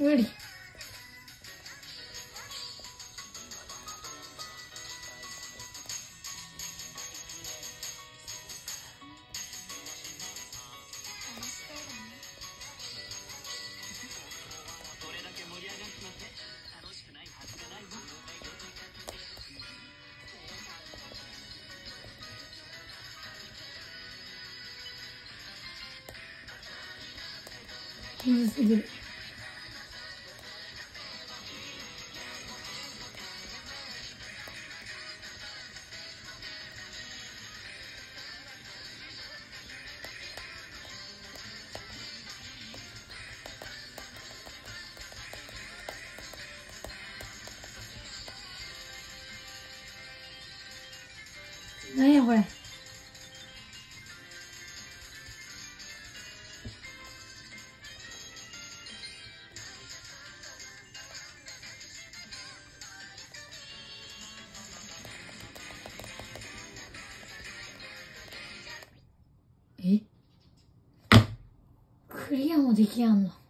無理。むずすぎる。なんやこれ。え？クリアもできやんの？